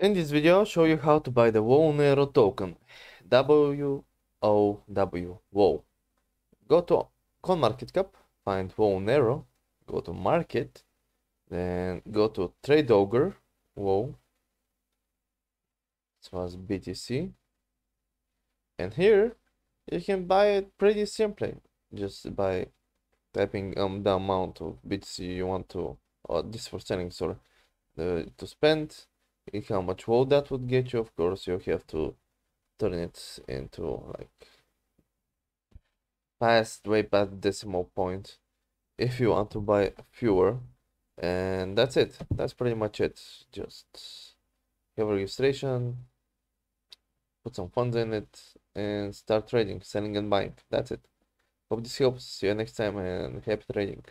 In this video, I'll show you how to buy the Wownero token. W-O-W. Go to CoinMarketCap, find Wownero, go to Market, then go to TradeOgre, WoW. This was BTC. And here, you can buy it pretty simply, just by typing um, the amount of BTC you want to, or this for selling, sorry, to spend how much WoW that would get you. Of course, you have to turn it into like past, way past decimal point if you want to buy fewer. And that's it. That's pretty much it. Just have a registration, put some funds in it, and start trading, selling and buying. That's it. Hope this helps. See you next time and happy trading.